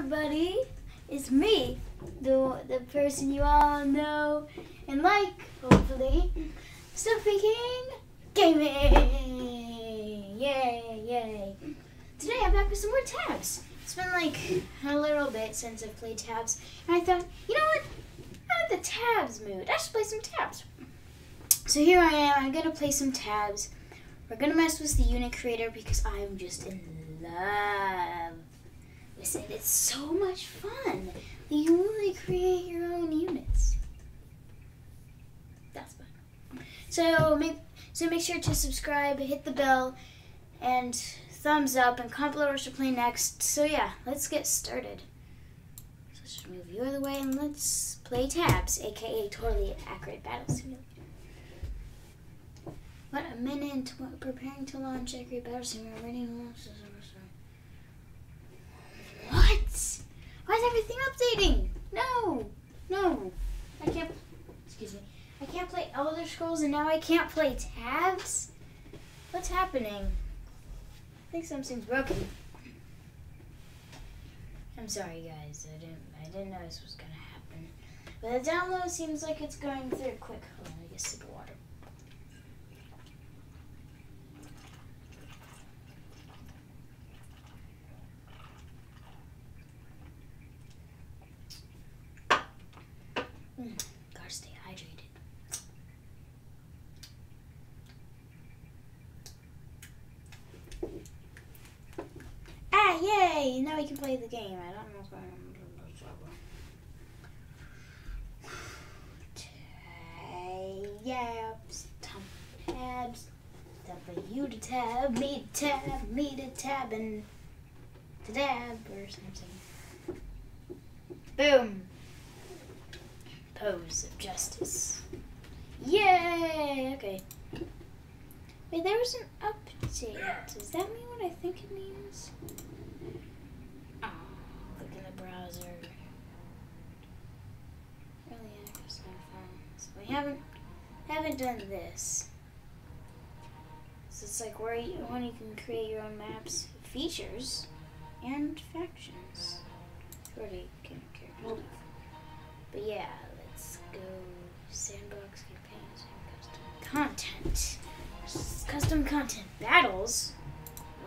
everybody. It's me, the the person you all know and like, hopefully. Stuffy King Gaming! Yay, yay. Today I'm back with some more tabs. It's been like a little bit since I've played tabs, and I thought, you know what? I'm in the tabs mood. I should play some tabs. So here I am. I'm gonna play some tabs. We're gonna mess with the unit creator because I'm just in love it. It's so much fun. You really create your own units. That's fun. So make so make sure to subscribe, hit the bell, and thumbs up, and comment below what to play next. So yeah, let's get started. So let's just move you out of the way and let's play tabs, aka totally accurate battle simulator. What a minute! Preparing to launch accurate battle simulator. Ready. What? Why is everything updating? No, no, I can't. Excuse me. I can't play Elder Scrolls and now I can't play tabs. What's happening? I think something's broken. I'm sorry, guys. I didn't. I didn't know this was gonna happen. But the download seems like it's going through quick. Hold on, I get a Ah, yay! Now we can play the game. I don't know going on. Tabs, tab- tabs. For you to tab, me to tab, me to tab, and to tab or something. Boom. Pose of justice. Yay! Okay. Wait, there was an Does that mean what I think it means? Oh, look in the browser. Really access my phone. So we haven't haven't done this. So it's like where you, when you can create your own maps, features, and factions. Already can character. But yeah, let's go sandbox campaigns and custom content. Custom content battles.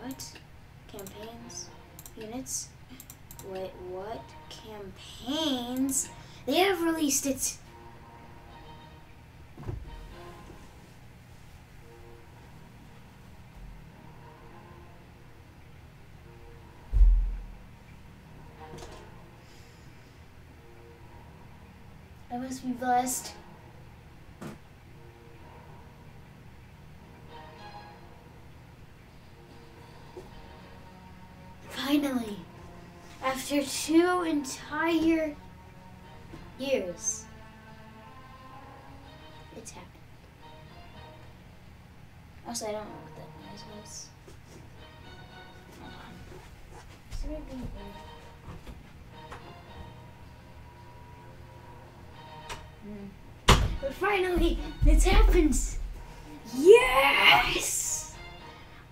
What? Campaigns? Units? Wait, what? Campaigns? They have released it. I must be blessed. Two entire years, it's happened. Also, I don't know what that noise was. Hold on. Hmm. But finally, it's happened! Yes!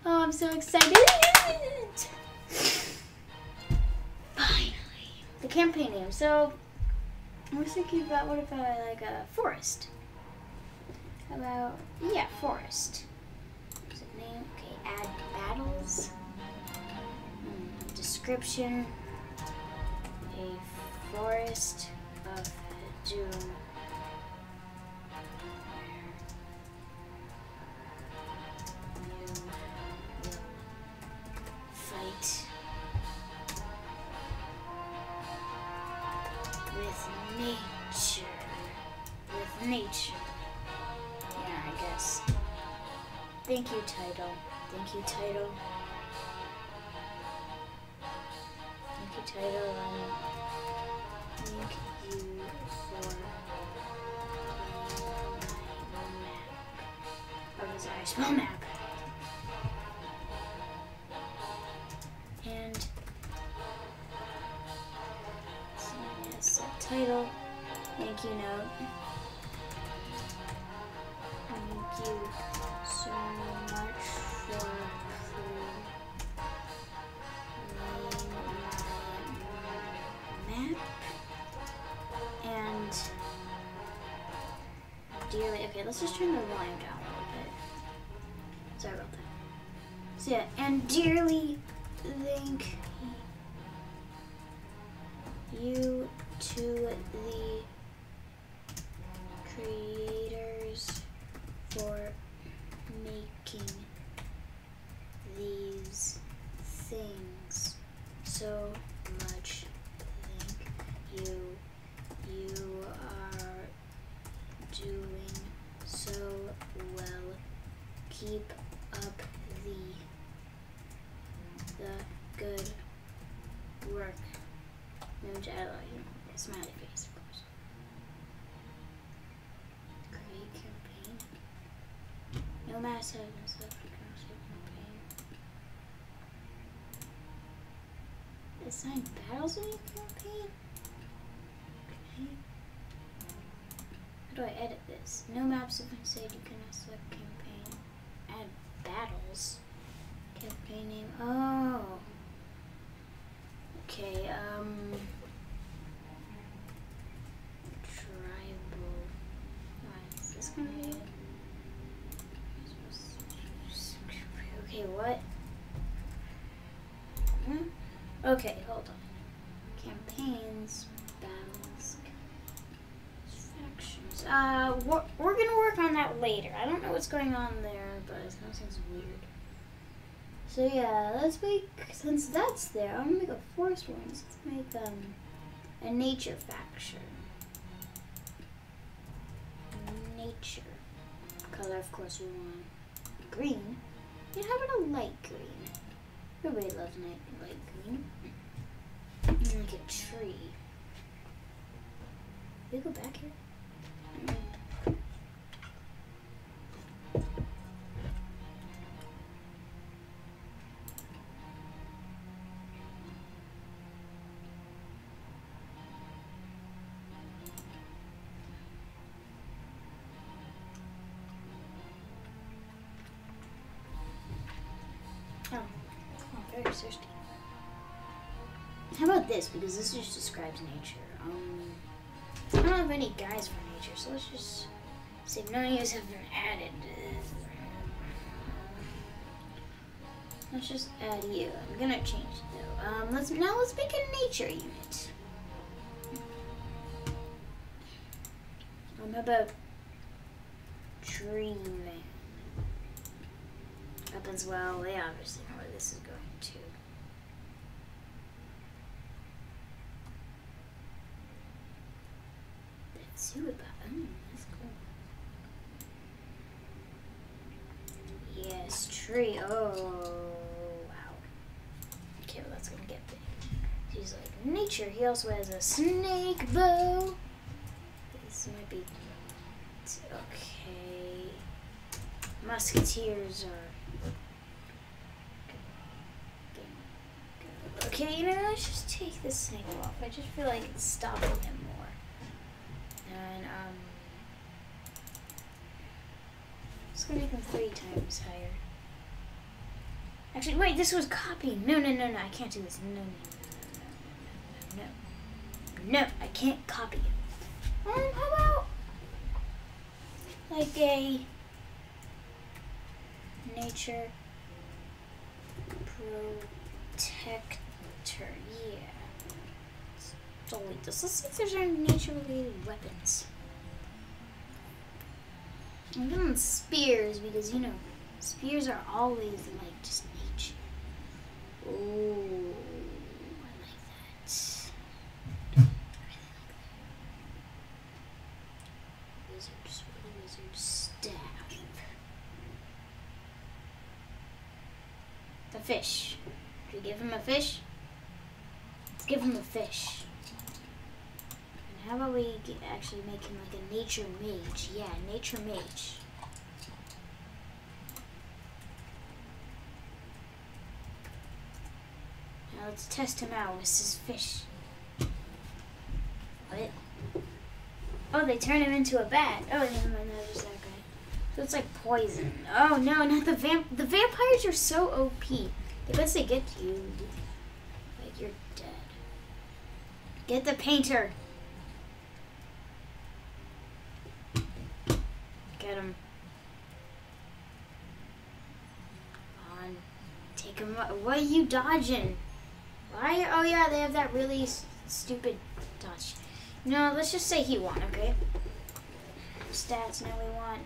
Oh, I'm so excited! Campaign name. So, I was thinking about what if I like a forest? How about, yeah, forest. What's name? Okay, add battles. Hmm, Description. A forest of doom. With nature. Yeah, I guess. Thank you, title. Thank you, title. Thank you, title. Um, thank you for my map. I small map? And so yes, title. Thank you note. Let's just turn the volume down a little bit. Sorry about that. So yeah, and dearly thank you to the creators for making these things so much. Thank you. You are doing so well. Keep up the the good work. No jello, you know, smiley face, of course. Great campaign. No mass have been set for campaign. In your campaign? Okay. How do I edit this? No maps have been saved. You cannot select campaign. Add battles. Campaign name. Oh. Okay, um. Tribal. Why is this gonna be it? Okay, what? Hmm? Okay, hold on. Campaigns, battles, factions. Uh, we're, gonna work on that later. I don't know what's going on there, but it sounds weird. So yeah, let's make since that's there. I'm gonna make a forest one. Let's make um a nature faction. Nature color, of course, we want green. And how about a light green? Everybody loves light light green. Like a tree. We go back here? How about this? Because this just describes nature. Um, I don't have any guys for nature, so let's just see if none of you have been added. To this. Let's just add you. I'm gonna change though. Um, let's now let's make a nature unit. Um, how about Dream Van? Up as well. They obviously know where this is going to. Let's see what. Oh, that's cool. Yes, tree. Oh, wow. Okay, well, that's gonna get big. He's like nature. He also has a snake bow. This might be okay. Musketeers are. Okay, you know, let's just take this snake off. I just feel like it's stopping him. And, um. It's gonna make them three times higher. Actually, wait, this was copying. No, no, no, no, I can't do this. No, no, no, no, no, no. No, I can't copy it. Um, how about like a nature protector? Delete this. Let's see if there's any nature-related weapons. I'm doing spears because you know spears are always like just nature. Oh, I like that. I really like that. Wizard, wizard staff. The fish. Do we give him a fish? Let's give him a fish. And how about we get, actually make him like a nature mage? Yeah, nature mage. Now let's test him out with his fish. What? Oh, they turn him into a bat. Oh, never mind, that was that guy. So it's like poison. Oh no, not the vamp. The vampires are so OP. They once they get you, like you're dead. Get the painter. Get him. On. Take him. What are you dodging? Why? Oh yeah, they have that really stupid dodge. No, let's just say he won. Okay. Stats. Now we want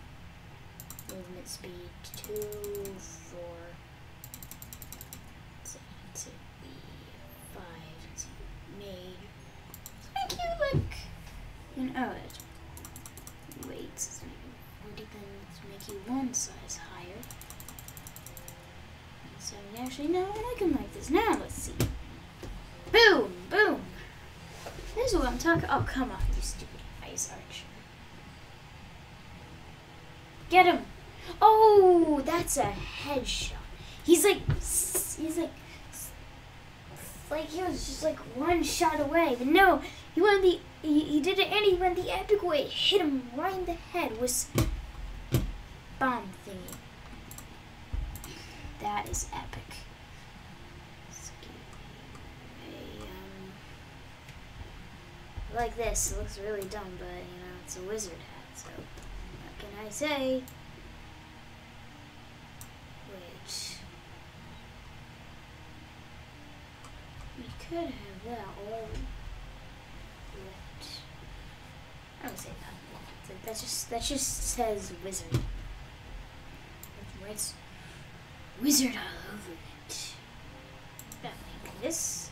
movement speed two, four. Be five. Made. Thank you. Like. And oh, it. Wait. Let's make it forty. Then let's make one size higher. So actually, no, I him like this. Now let's see. Boom! Boom! This is what I'm talking. Oh, come on, you stupid ice archer. Get him! Oh, that's a headshot. He's like, he's like, like he was just like one shot away. But no, he went the, he, he did it and he went the epic way. Hit him right in the head with bomb thingy. That is epic. Um, like this. It looks really dumb, but you know, it's a wizard hat, so what can I say? Wait. We could have that or what? I don't say that. It's like, that just that just says wizard. It writes wizard all over it. Yeah, like this.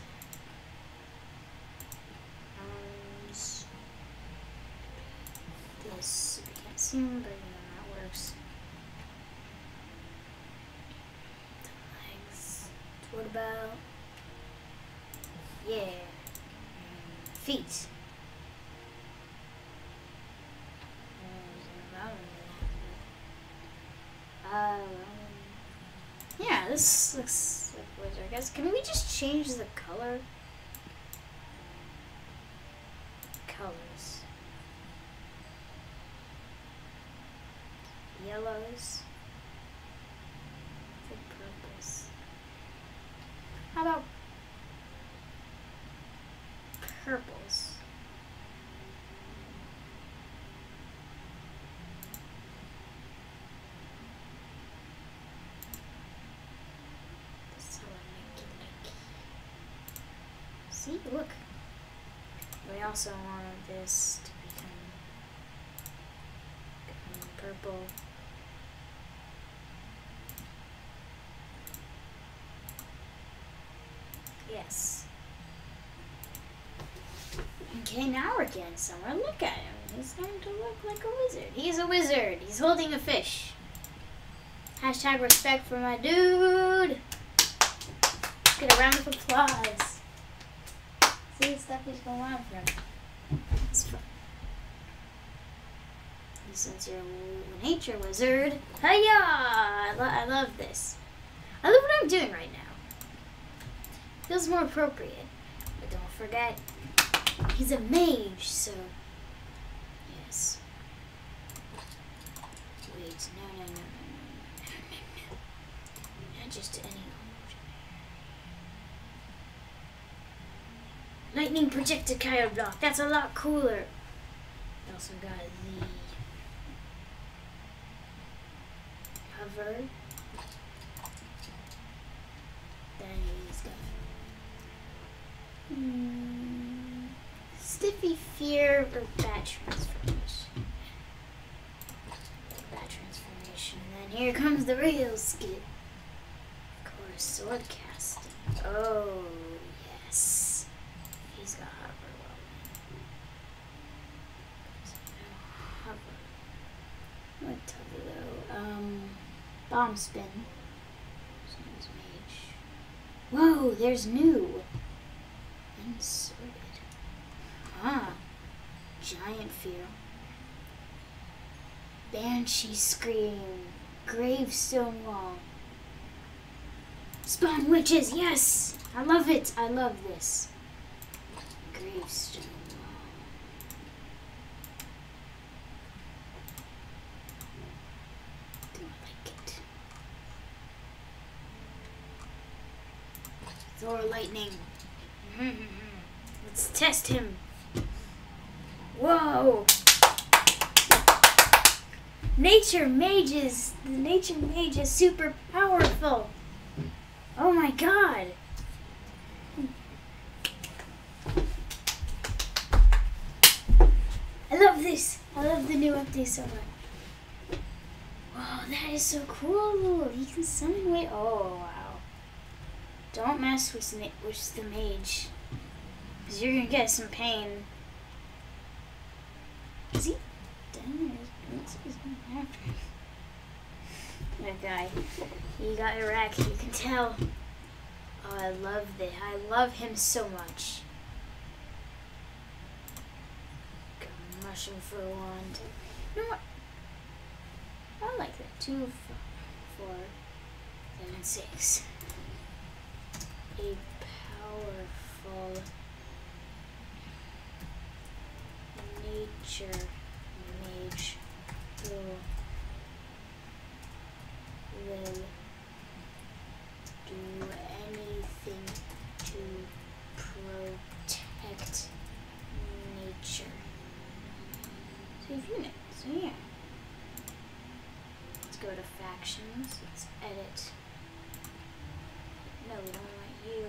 Um, Arms. This we can't see but you know that works. The legs. What about? Yeah. Feet. Um, yeah, this looks like wizard. Guys, can we just change the color? Colors. Yellows. The purples. How about purples? This is how I make it like. See, look. We also wanted this to become purple. Yes. Okay, now we're getting somewhere. Look at him. He's starting to look like a wizard. He's a wizard. He's holding a fish. Hashtag respect for my dude. Get a round of applause. See, stuff is going on for him. It's fun. And Since you're a nature wizard, hiya! I, lo- I love this. I love what I'm doing right now. Feels more appropriate. But don't forget, he's a mage, so yes. Wait, no, no, no, no, no, no, no, no. Not just any Lightning projectile block. That's a lot cooler. We also got the hover. Then he's got Hmm. Stiffy fear or bat transformation. Bat transformation. And then here comes the real skit. Of course, sword casting. Oh yes. He's got hover well. Hover. What tell you though? Um bomb spin. Whoa, there's new. Inserted. Ah. Giant fear. Banshee scream. Gravestone wall. Spawn witches, yes! I love it. I love this. Gravestone wall. Do I like it? Thor lightning. Mm-hmm. Let's test him. Whoa! nature mages. The nature mage is super powerful. Oh my god. I love this. I love the new update so much. Wow, that is so cool. He can summon way. Oh. Don't mess with with the mage, cause you're gonna get some pain. Is he done? That guy, he got a Iraq. You can tell. Oh, I love this. I love him so much. mushroom for a wand. You know what? I like that. Two, four, seven, six. A powerful. Nature mage who will do anything to protect nature. Save unit. So yeah. Let's go to factions. Let's edit. No, we don't want you,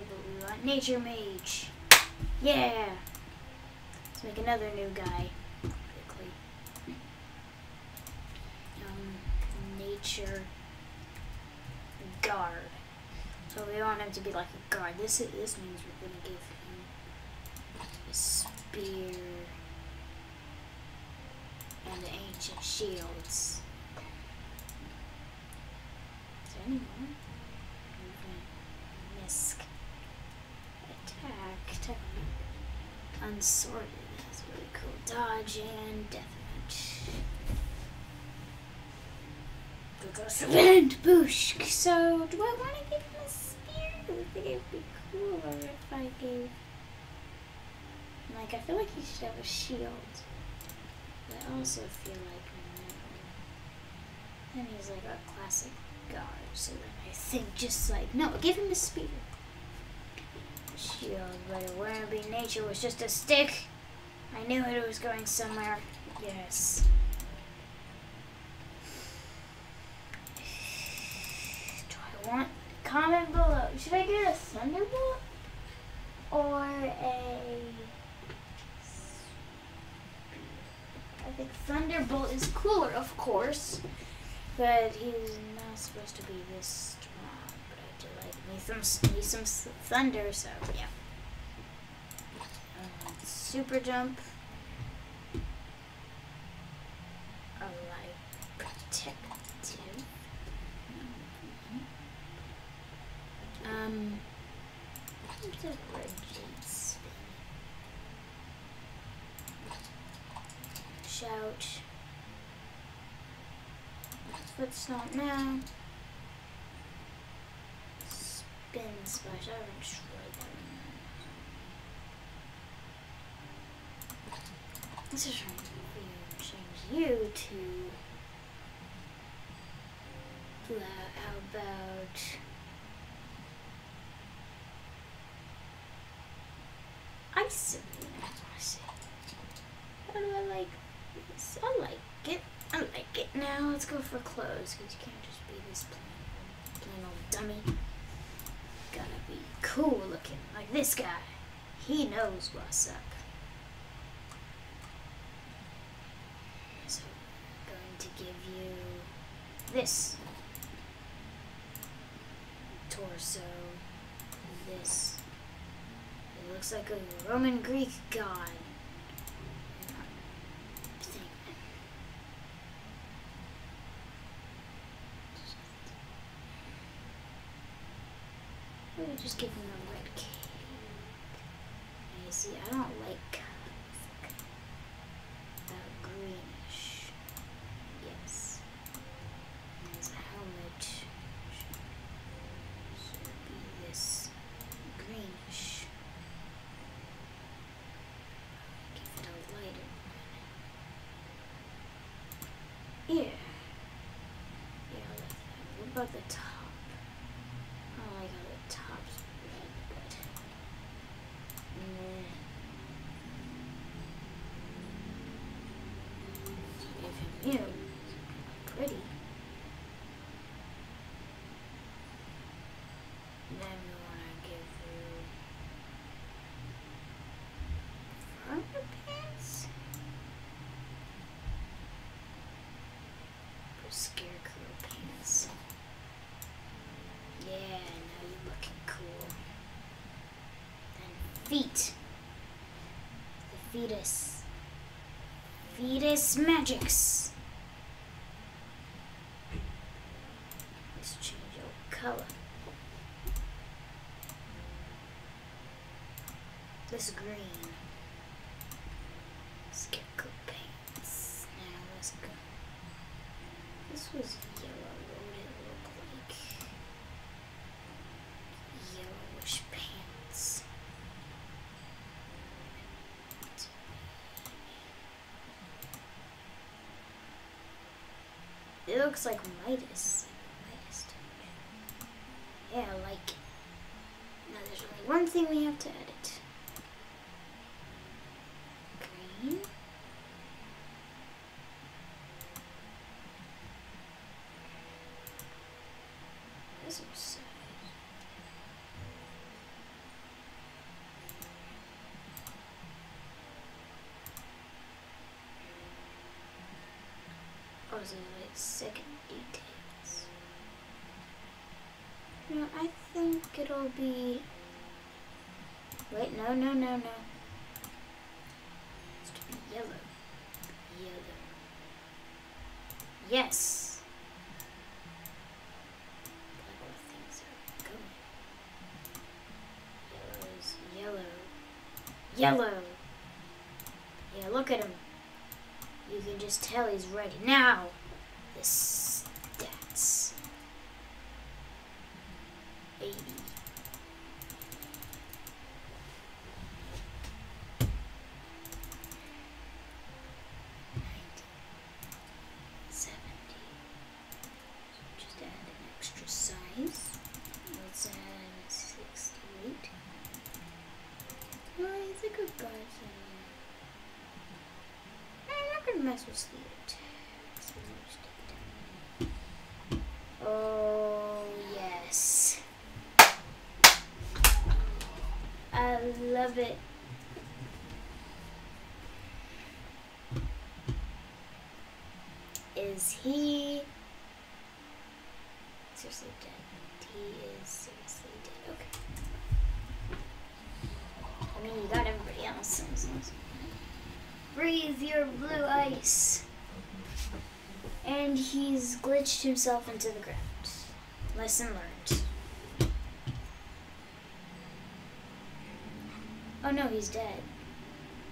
but nature mage. Yeah. Let's make another new guy quickly. Um, nature guard. So we want him to be like a guard. This is, this means we're gonna give him a spear and the ancient shields. Is there any more? Unsorted. That's really cool. Dodge and deathmatch. Event Boosh. So, do I want to give him a spear? I think it would be cooler if I gave. Like, I feel like he should have a shield. But I also feel like no. Then he's like a classic guard, so then I think just like no, give him a spear. But it wouldn't be nature was just a stick. I knew it was going somewhere. Yes. Do I want comment below? Should I get a thunderbolt or a I think Thunderbolt is cooler, of course. But he's not supposed to be this Me some, me some thunder, so yeah. Um, super jump. I like protective. Um, shout. Foot stomp now. This is trying to change you to. How about. Ice. How do I like this? I like it. I like it. Now let's go for clothes, because you can't just be this plain, plain old dummy. Cool looking, like this guy. He knows what's up. So, I'm going to give you this. Torso. This. It looks like a Roman Greek god. just give him a red cape. You see, I don't like that greenish. Yes. And his helmet should be this greenish. Give it a lighter one. Yeah. Yeah, I like that. What about the top? Feet. The fetus. Fetus magics. Let's change your color. This green. Scarecrow pants. Now let's go. This was yellow. What would it look like? Yellowish pants. It Midas. Midas. Yeah, like. Now there's only one thing we have to edit. Green. This oh, is sad. Oh, so like second details. No, I think it'll be. Wait, no, no, no, no. It's to be yellow. Yellow. Yes. Yellow. Yellow. Yeah, look at him. You can just tell he's ready. Now, the stats. 80. Seventy. Just add an extra size. Let's add sixty-eight. Oh, he's a good guy. so- I'm not gonna mess with the attacks. Let me just take it down. Oh yes. I love it. Is he seriously dead? He is seriously dead. Okay. I mean, you got everybody else. Breathe your blue ice. And he's glitched himself into the ground. Lesson learned. Oh no, he's dead.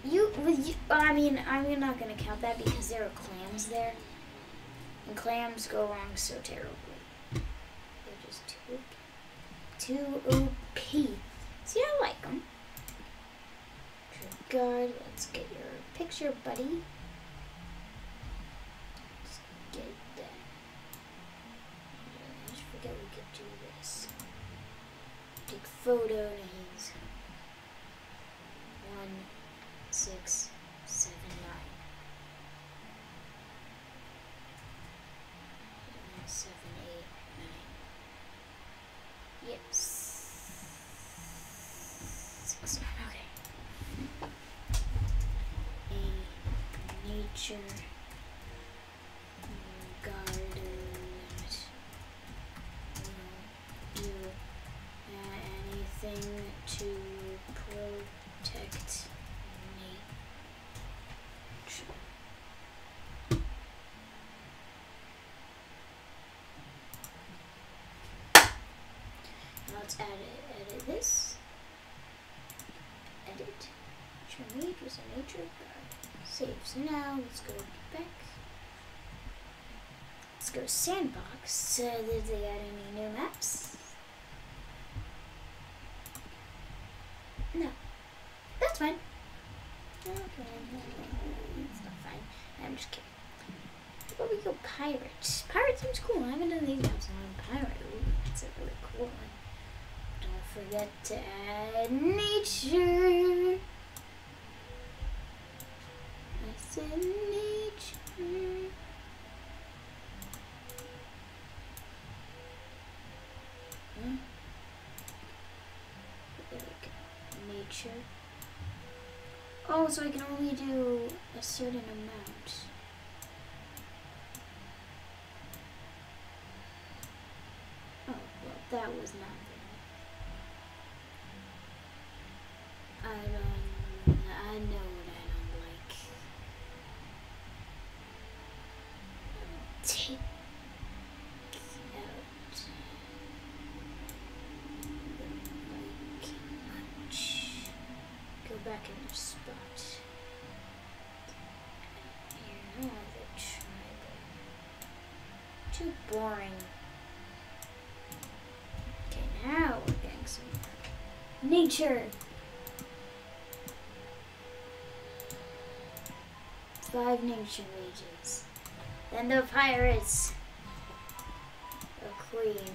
You, with you, I mean, I'm not gonna count that because there are clams there, and clams go wrong so terribly. They're just too, too OP. See, I like them. Guard, let's get your picture, buddy. Let's get that. I just forget we could do this. Take photo names. One, six, seven, nine. One, seven, eight, nine. Yes. Six, nine, okay. A nature garden. You uh, anything to protect nature. Now add edit this. Edit. Meet was a nature guard. Save. So now let's go back. Let's go sandbox. Uh, did they add any new maps? No. That's fine. Okay. It's not fine. I'm just kidding. About we go pirate? Pirate seems cool. I haven't done these maps on pirate. Ooh, that's a really cool one. Forget to add nature. I said nature. Hmm? Nature. Oh, so I can only do a certain amount. Oh, well, that was not back in your spot. Here, I don't want the tribal. Too boring. Okay, now we're getting some nature. Five nature mages. Then the pirates. A queen.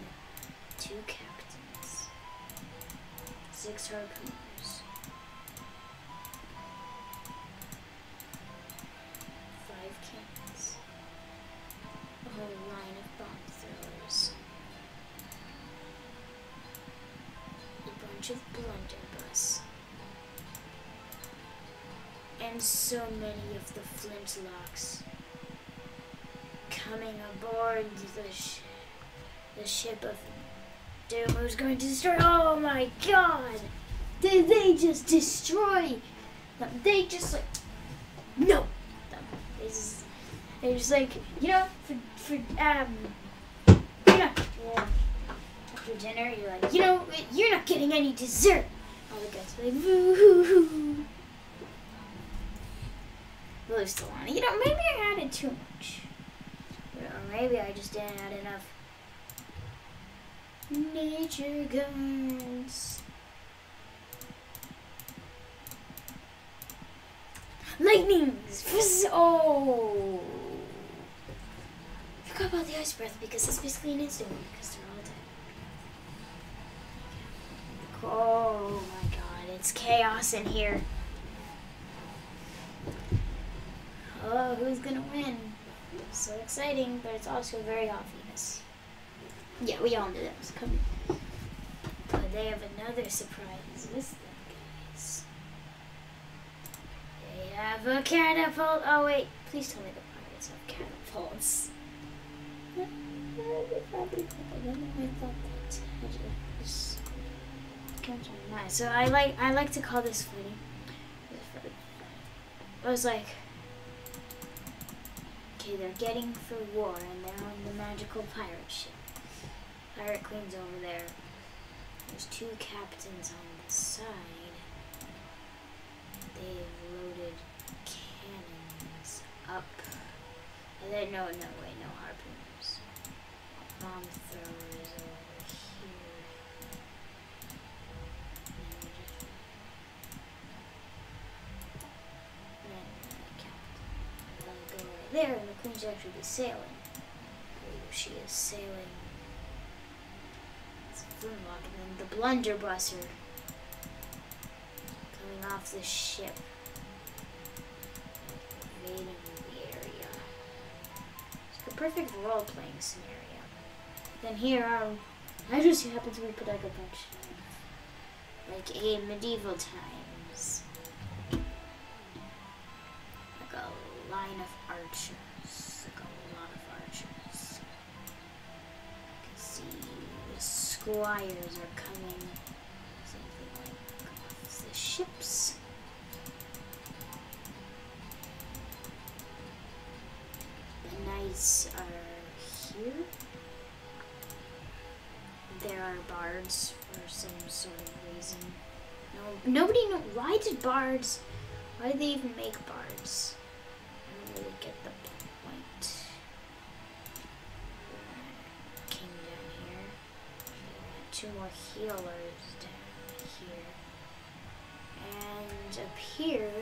Two captains. Six harpooners. Bunch of blunderbuss. And so many of the flintlocks coming aboard the sh- the ship of doom who's going to destroy. Oh my god! Did they just destroy? They just like no. They just they just like you know for for um you know yeah, after dinner you're like you know you're not getting any dessert. All the guys are like woo hoo hoo. Blue Stellana. You know maybe I added too much. Or maybe I just didn't add enough nature guns. Lightnings! Oh! Forgot about the ice breath because it's basically an instant one because they're all dead. Oh my god, it's chaos in here. Oh, who's gonna win? So exciting, but it's also very obvious. Yeah, we all knew that was coming. But they have another surprise with guys. They have a catapult. Oh, wait. Please tell me the pirates have catapults. I thought that to my mind. So I like I like to call this funny. I was like, okay, they're getting for war, and they're on the magical pirate ship. Pirate Queen's over there. There's two captains on the side. They've loaded cannons up. And then, no, no, wait, no harpooners. Bomb throwers over here. And then the captain. They'll go right there, and the queen's actually sailing. She is sailing It's Flintlock, and then the blunderbusser coming off the ship, invading the area. It's a perfect role-playing scenario. Then here, um, I just happen to be put like a bunch, like in medieval times, like a line of archers, like a lot of archers. You can see the squires are coming. Something like the ships. The knights are here. There are bards for some sort of reason. No, nobody know why did bards? Why did they even make bards? Really get the point. King down here. Two more healers down here. And up here.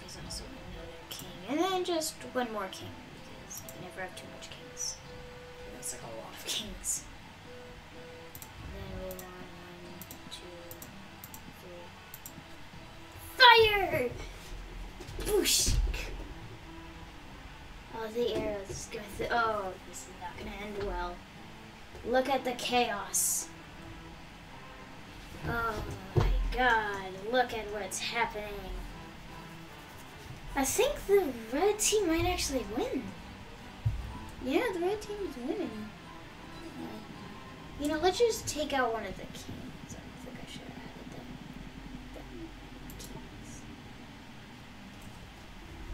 There's also another king. And then just one more king. Because you never have too much kings. That's like a lot of kings. Whoosh! Oh, the arrows through. Oh, this is not gonna end well. Look at the chaos. Oh my god, look at what's happening. I think the red team might actually win. Yeah, the red team is winning. You know, let's just take out one of the kings. I think I should have added them.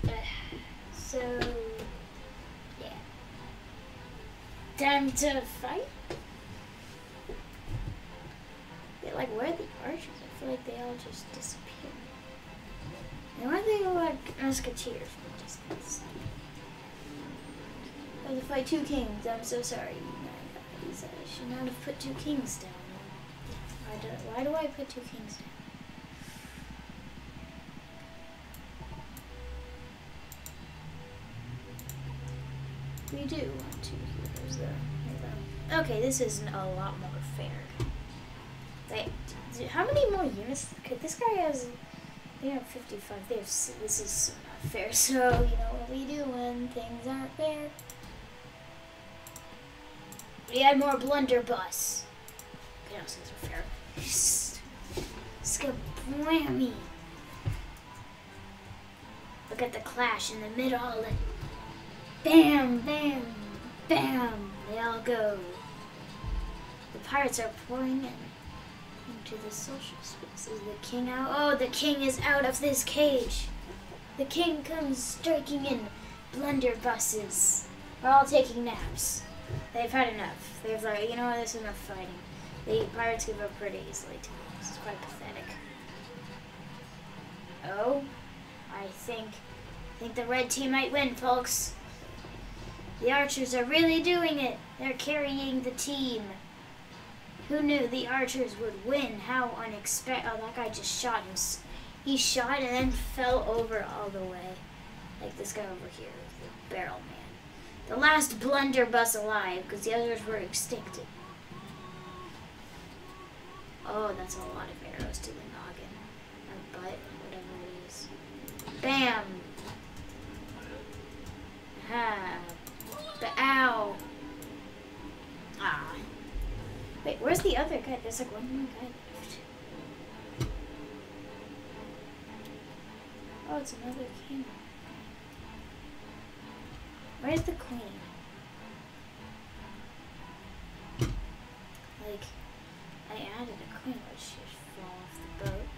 The kings. Uh, so, yeah. Time to fight? Like where are the archers? I feel like they all just disappeared. And why are they like musketeers distance? I have to fight two kings. I'm so sorry, my guys. I should not have put two kings down. Why do, why do I put two kings down? We do want two heroes, though. Okay, this is a lot more fair. Wait, how many more units? Okay, this guy has. They have 55. They have. This is not fair. So you know what we do when things aren't fair. We add more blunderbuss. Okay, now things are fair. Skablammy. Look at the clash in the middle. Bam, bam, bam. They all go. The pirates are pouring in into the social space. Is the king out? Oh, the king is out of this cage. The king comes striking in blunderbusses. We're all taking naps. They've had enough. They've like, you know what, this is enough fighting. The pirates give up pretty easily to me. This is quite pathetic. Oh, I think, I think the red team might win, folks. The archers are really doing it. They're carrying the team. Who knew the archers would win? How unexpected. Oh, that guy just shot him. He shot and then fell over all the way. Like this guy over here, the barrel man. The last blunderbuss alive, because the others were extinct. Oh, that's a lot of arrows to the noggin. Or butt, whatever it is. Bam! Ha! The ow! Ah. Wait, where's the other guy? There's like one more guy left. Oh, it's another king. Where's the queen? Like, I added a queen, but she fell off the boat.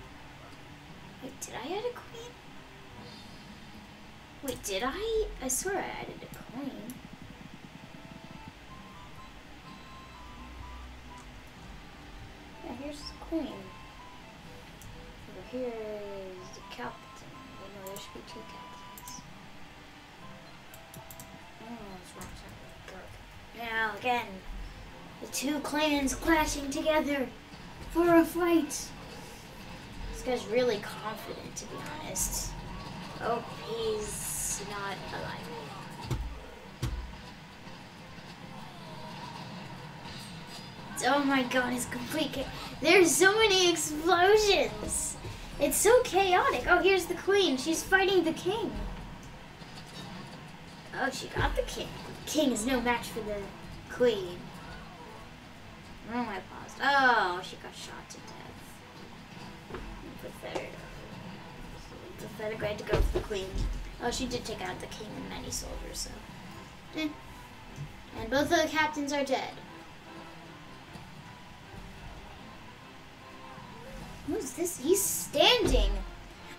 Wait, did I add a queen? Wait, did I? I swear I added two clans clashing together for a fight. This guy's really confident, to be honest. Oh, he's not alive. Oh my god, it's complete. There's so many explosions. It's so chaotic. Oh, here's the queen. She's fighting the king. Oh, she got the king. King is no match for the queen. Oh, I paused. Oh, she got shot to death. Pathetic. Pathetic. I to go for the queen. Oh, she did take out the king and many soldiers, so. Eh. And both of the captains are dead. Who's this? He's standing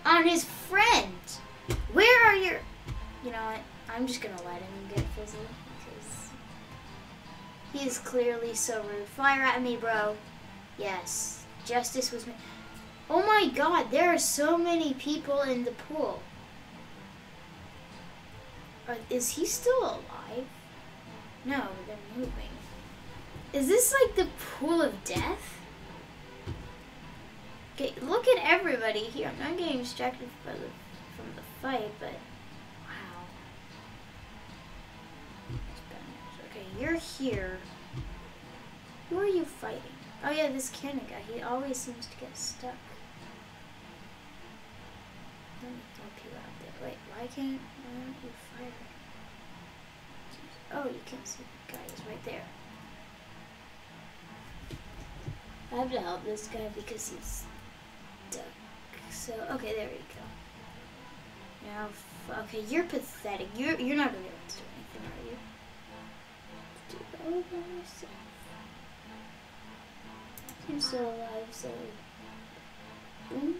on his friend. Where are your... You know what? I'm just gonna let him get fizzled he is clearly so rude. Fire at me, bro. Yes, justice was made. Oh my god, there are so many people in the pool. Uh, is he still alive? No, they're moving. Is this like the pool of death? Okay, look at everybody here. I'm not getting distracted by the, from the fight, but you're here. Who are you fighting? Oh yeah, this cannon guy. He always seems to get stuck. Let me help you out there. Wait, why can't why aren't you firing? Oh, you can't see the guy. He's right there. I have to help this guy because he's stuck. So, okay, there we go. Now, okay, you're pathetic. You're you're not gonna be able to do you? All by myself. Still alive, so. Hmm?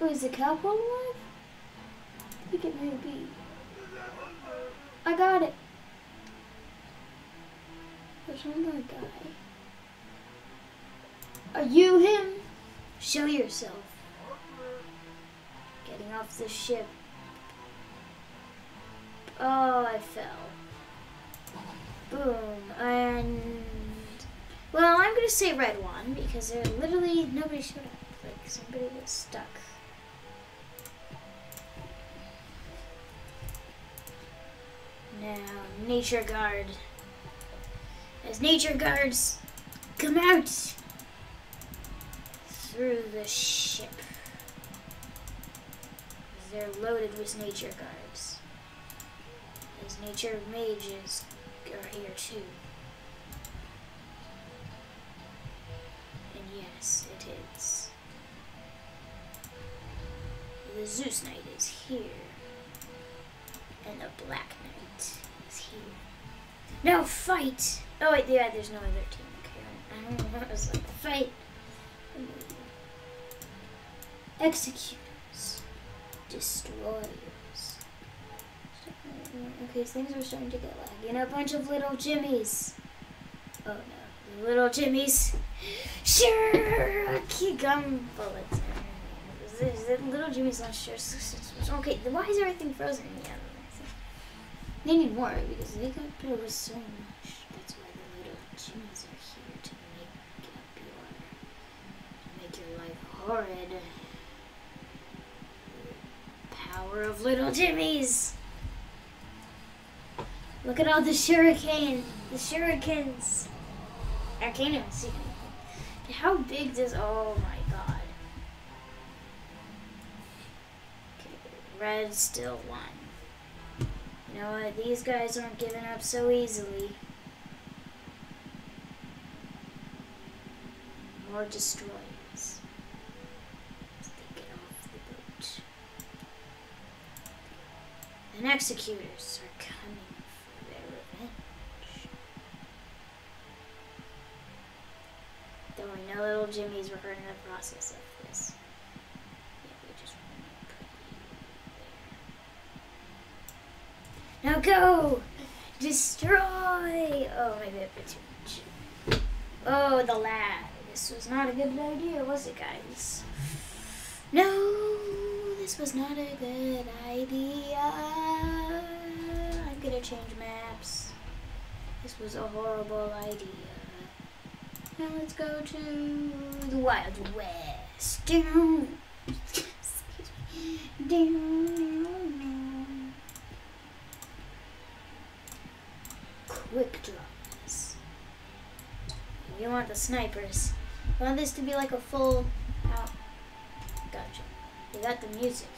Oh, is the cowboy alive? I think it may be. I got it. There's more guy. Are you him? Show yourself. Getting off the ship. Oh, I fell. Boom. And. Well, I'm gonna say red one because there literally nobody showed up. Like somebody was stuck. Now, nature guard. As nature guards come out through the ship. They're loaded with nature guards. As nature mages are here too. And yes, it is. The Zeus Knight is here. And the Black Knight is here. Now fight! Oh wait, yeah, there's no other team. Okay, I don't know what was like. Fight! Executors. Destroyers. Okay, things are starting to get laggy. And a bunch of little Jimmies. Oh no. Little Jimmies. Sure! Key gum bullets. Little Jimmy's not sure. Okay, why is everything frozen? Yeah, they need more because they got rid of so much. That's why the little Jimmys are here to make up your, to make your life horrid. Power of little Jimmys. Look at all the shuriken, the shurikens. I can't even see. How big does? Oh my god. Okay, red still one. You know what? These guys aren't giving up so easily. More destroyers. The boat. And executors are coming for their revenge. Though I know little Jimmy's were hurt in the process of this. Now go! Destroy! Oh, maybe a bit too much. Oh, the lag. This was not a good idea, was it, guys? No, this was not a good idea. I'm gonna change maps. This was a horrible idea. Now let's go to the Wild West. Down. Quick draws. You want the snipers. Want this to be like a full out. Gotcha. You got the music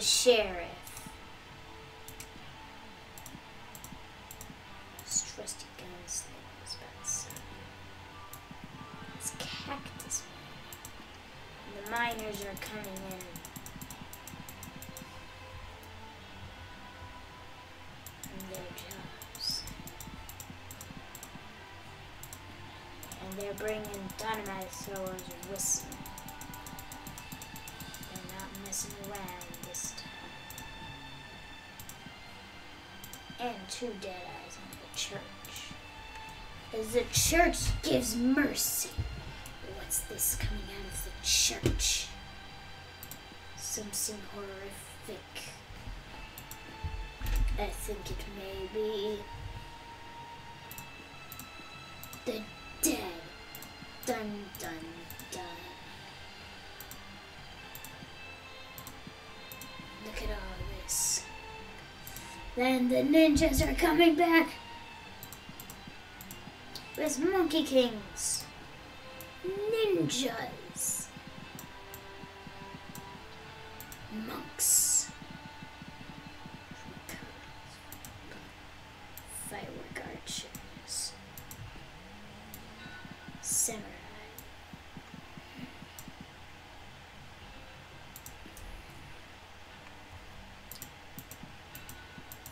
The sheriff. His trusty gunslinger is about to. It's cactus man. The miners are coming in. From their jobs. And they're bringing dynamite throwers. They're two dead eyes on the church. As the church gives mercy. What's this coming out of the church? Something horrific. I think it may be the dead. Dun dun Then the ninjas are coming back with Monkey Kings. Ninjas. Monks. Firework archers. Samurai.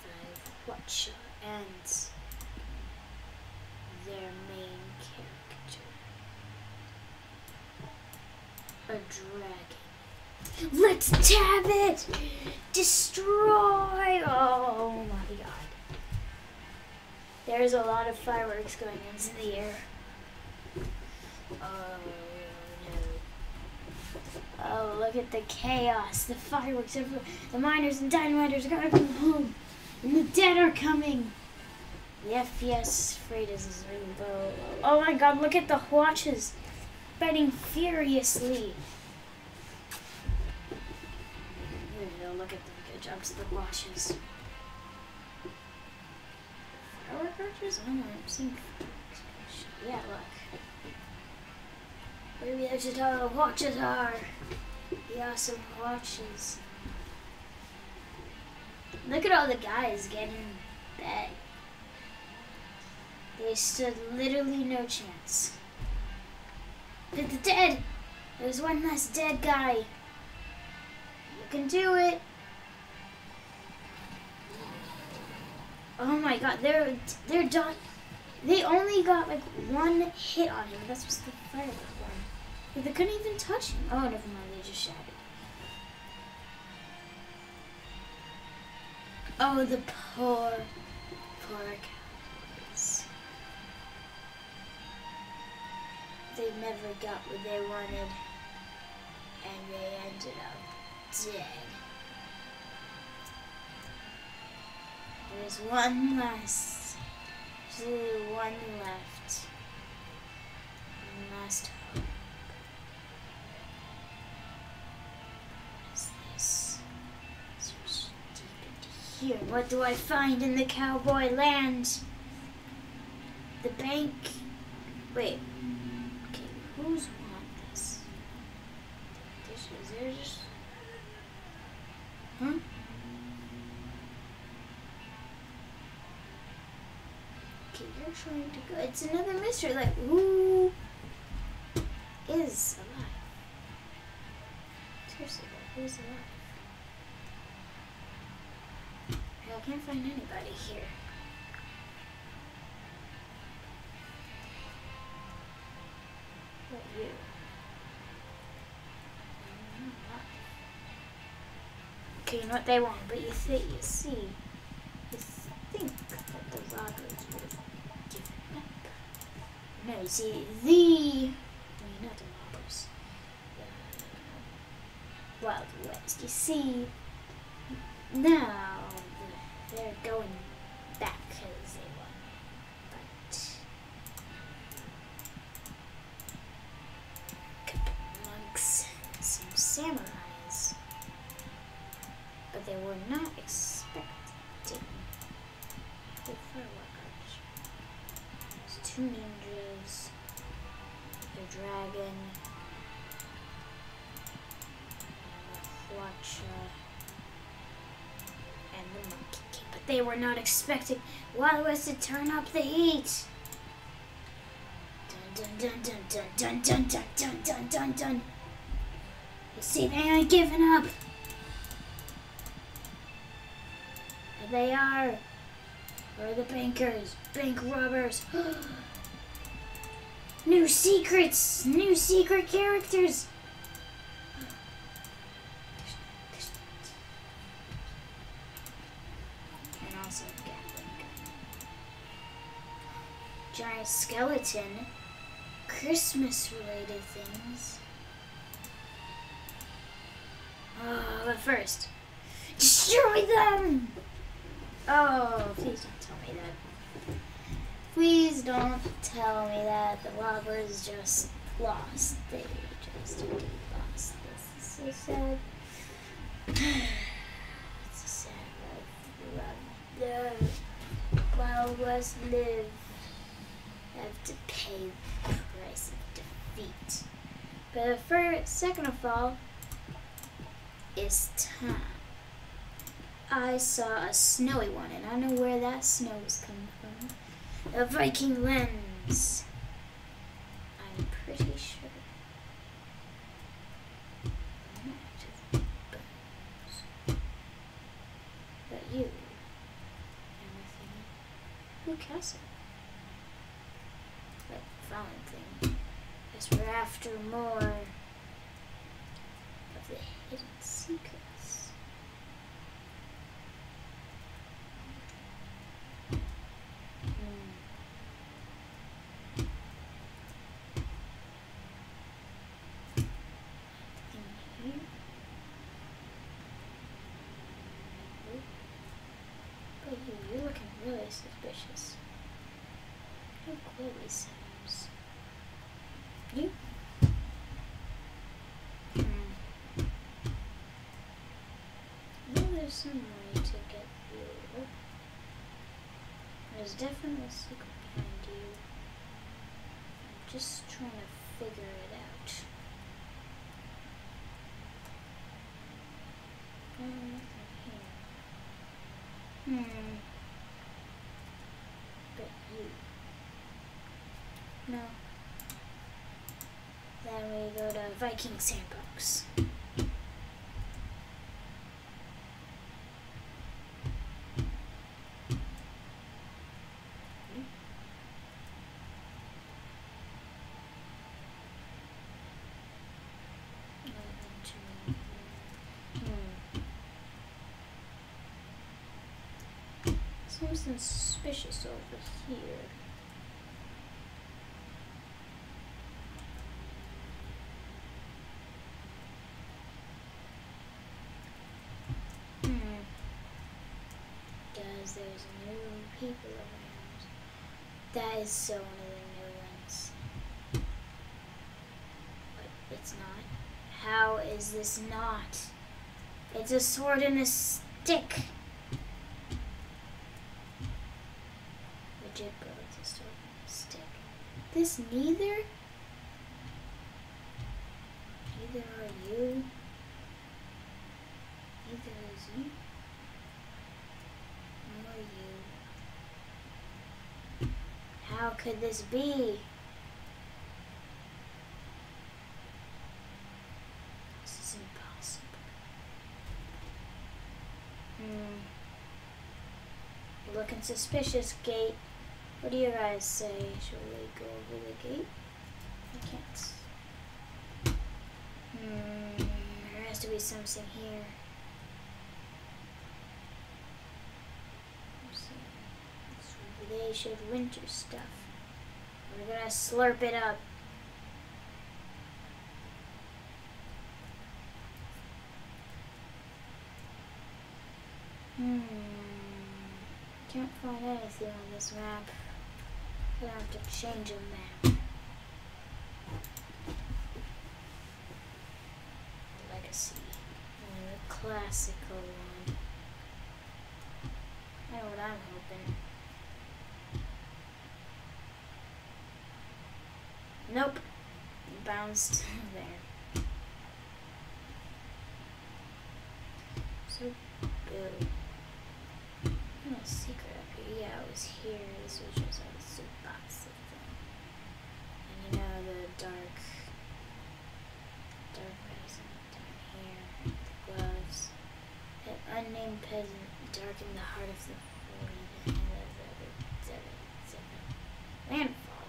Five watcher and their main character. A dragon. Let's tab it! Destroy! Oh my god. There's a lot of fireworks going into the air. Oh no. Oh, look at the chaos. The fireworks everywhere. The miners and dynamiters are going home. And the dead are coming. The FPS freight is low. Oh my god, look at the watches. Betting furiously. look at them. Good the watches. Firework archers? I don't know. I'm seeing Yeah, look. Maybe that's just how the watches are. The awesome watches. Look at all the guys getting bet. They stood literally no chance. They're dead! There's one less dead guy. You can do it. Oh my god, they're they're done. They only got like one hit on him. That's just the firework one. They couldn't even touch him. Oh, never mind. They just shattered. Oh, the poor, poor cowards. They never got what they wanted, and they ended up dead. There's one last. There's one left. One last hope. What is this? So deep into here. What do I find in the cowboy land? The bank. Wait. Okay, who's want this? Is there just. Huh? Trying to go. It's another mystery. Like, who is alive? Seriously, who's alive? I can't find anybody here. What you? Okay, you know what they want, but you think you see, you think that the robbers no, you see, the... Not robbers. The Wild West. You see, now they're going not expecting Wild West to turn up the heat. Dun dun dun dun dun dun dun dun dun dun dun. You see, they ain't giving up. There they are. Where are the bankers? Bank robbers. new secrets! New secret characters! Gatling. Giant skeleton. Christmas related things. Oh, but first, destroy them! Oh, please don't tell me that. Please don't tell me that the robbers just lost. They just lost. This is so sad. it's a sad life. The West live have to pay the price of defeat. But the first, second of all, it's time. I saw a snowy one, and I know where that snow is coming from. A Viking lens. I'm pretty sure. But you, everything. Who castle? But found thing. Guess we're after more of the hidden secrets. Hmm. In here. Oh. You're looking really suspicious. How Chloe sounds. You? Hmm. Some way to get through. There's definitely a secret behind you. I'm just trying to figure it out. Hmm. But you. No. Then we go to Viking Sandbox. Something suspicious over here. Hmm. Guys, there's new people around. That is so one of the new ones. But it's not. How is this not? It's a sword and a stick. Legit, bro. It's a sword and a stick. This neither? Neither are you. Neither is you. Nor you. How could this be? This is impossible. Hmm. Looking suspicious, gate. What do you guys say? Should we go over the gate? I can't. Hmm. There has to be something here. They should winter stuff. We're gonna slurp it up. Hmm. Can't find anything on this map. Gonna have to change a map. Legacy. The classical one. I know what I'm hoping. Nope. Bounced there. So boo. No secret up here. Yeah, it was here. This was just a of thing. And you know the dark dark peasant down here. The gloves. That unnamed peasant darkened the heart of the the head of the seven seven landfall.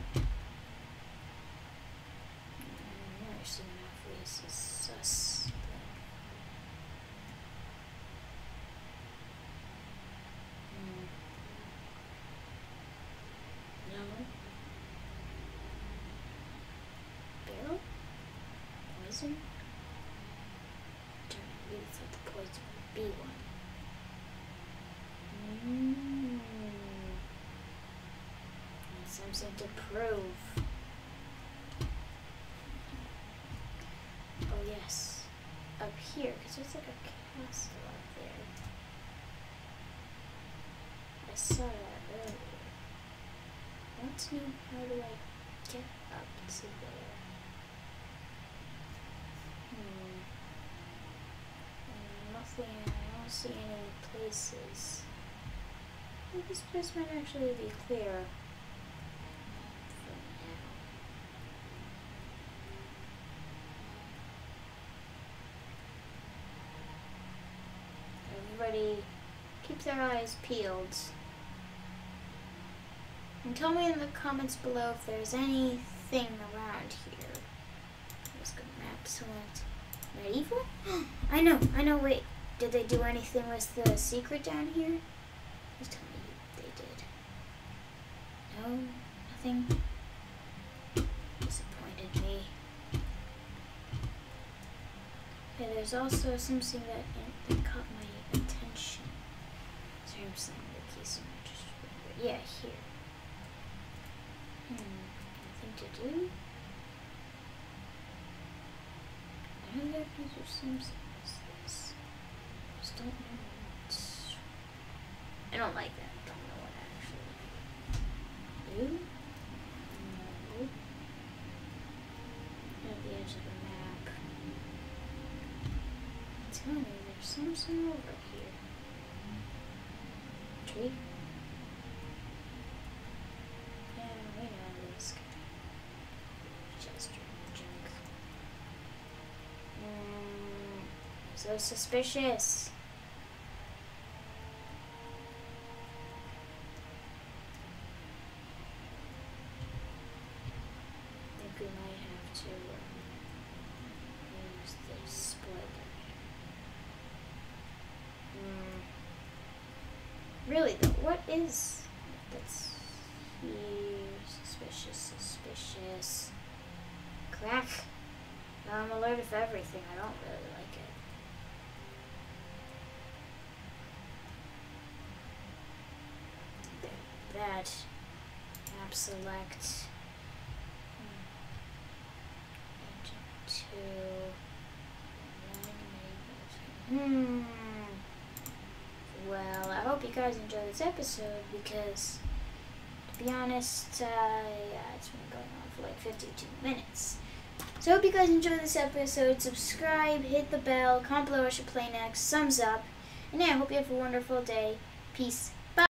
Mm, I've seen enough faces sus. Hmm. No. Barrel? Poison? Really thought the poison would be one. Mm. Something to prove. Oh yes, up here, because there's like a castle up there. I saw that earlier. I want to know how do I get up to there. Hmm. Nothing. I don't see any places. Well, this place might actually be clear. Everybody keep their eyes peeled. And tell me in the comments below if there's anything around here. Let's go map select. Evil? I know, I know, wait. Did they do anything with the secret down here? Just tell me they did. No, nothing. Disappointed me. Yeah, there's also something that, that caught my attention. Sorry, I'm saying the keys. Yeah, here. Hmm, nothing to do? I know that these are Simpsons. This. Just don't know what. I don't like that. Don't know what I actually. You? No. At the edge of the map. Tell me, there's something over here. Tree? Yeah, we know this guy. Chester junk. Mm, so suspicious. I think we might have to um, use the splitter. Mm. Really though, what is that's here? Suspicious, suspicious. Crack. Now I'm alert of everything. I don't really like it. There, That. Select. Agent two. Hmm. Well, I hope you guys enjoyed this episode because, to be honest, uh, yeah, it's been going on for like 52 minutes. So I hope you guys enjoyed this episode. Subscribe, hit the bell, comment below what should play next, thumbs up, and yeah, I hope you have a wonderful day. Peace.